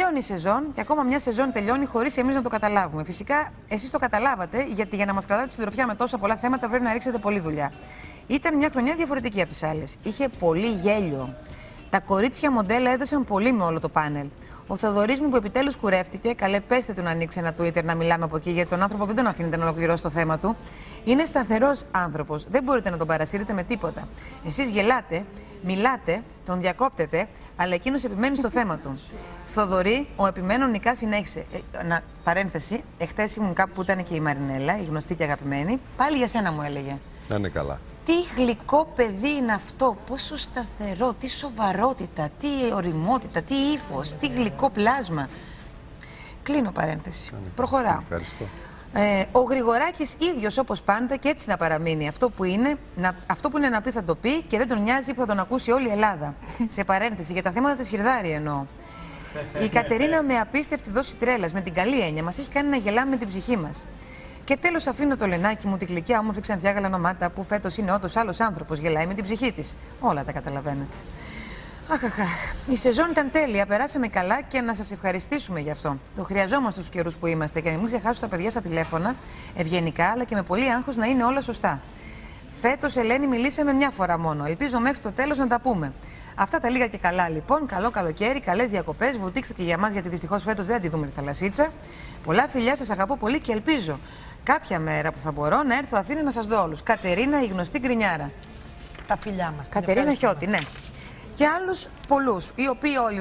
τελειώνει η σεζόν και ακόμα μια σεζόν τελειώνει χωρίς εμείς να το καταλάβουμε. Φυσικά, εσείς το καταλάβατε, γιατί για να μας κρατάτε συντροφιά με τόσα πολλά θέματα πρέπει να ρίξετε πολλή δουλειά. Ήταν μια χρονιά διαφορετική από τις άλλες. Είχε πολύ γέλιο. Τα κορίτσια μοντέλα έδωσαν πολύ με όλο το πάνελ. Ο Θοδωρής μου που επιτέλους κουρεύτηκε, καλέ πέστε του να ανοίξει ένα Twitter να μιλάμε από εκεί, γιατί τον άνθρωπο δεν τον αφήνετε να ολοκληρώσει το θέμα του. Είναι σταθερός άνθρωπος. Δεν μπορείτε να τον παρασύρετε με τίποτα. Εσείς γελάτε, μιλάτε, τον διακόπτετε, αλλά εκείνος επιμένει στο θέμα του. Θοδωρή, ο επιμένων νικάς συνέχισε. Ε, να, παρένθεση, εχθές ήμουν κάπου που ήταν και η Μαρινέλα, η γνωστή και αγαπημένη. Πάλι για σένα μου έλεγε. Να είναι καλά. Τι γλυκό παιδί είναι αυτό, πόσο σταθερό, τι σοβαρότητα, τι οριμότητα, τι ύφος, τι γλυκό πλάσμα. Κλείνω παρένθεση. Προχωράω. Ευχαριστώ. Ε, ο Γρηγοράκης ίδιος όπως πάντα και έτσι να παραμείνει. Αυτό που, είναι, να, αυτό που είναι να πει θα το πει και δεν τον νοιάζει που θα τον ακούσει όλη η Ελλάδα. Σε παρένθεση, για τα θέματα της Χιρδάρη εννοώ. Η Κατερίνα με απίστευτη δόση τρέλας, με την καλή έννοια, μας έχει κάνει να γελάμε με την ψυχή μας. Και τέλος αφήνω το λενάκι μου, την κλικιά όμορφη ξανθιά γαλανομάτα που φέτος είναι όντως άλλος άνθρωπος. Γελάει με την ψυχή της. Όλα τα καταλαβαίνετε. Αχ, αχ, αχ. Η σεζόν ήταν τέλεια. Περάσαμε καλά και να σας ευχαριστήσουμε γι' αυτό. Το χρειαζόμαστε στους καιρούς που είμαστε και να μην ξεχάσω τα παιδιά στα τηλέφωνα, ευγενικά αλλά και με πολύ άγχος να είναι όλα σωστά. Φέτος, Ελένη, μιλήσαμε μια φορά μόνο. Ελπίζω μέχρι το τέλος να τα πούμε. Αυτά τα λίγα και καλά λοιπόν. Καλό καλοκαίρι, καλές διακοπές. Βουτήξτε και για μας γιατί δυστυχώς φέτος δεν τη δούμε τη θαλασσίτσα. Πολλά φιλιά, σας αγαπώ πολύ και ελπίζω κάποια μέρα που θα μπορώ να έρθω Αθήνα να σας δω όλους. Κατερίνα, η γνωστή γκρινιάρα. Τα φιλιά μας. Κατερίνα Χιώτη, ναι. Και άλλους πολλούς, οι οποίοι όλοι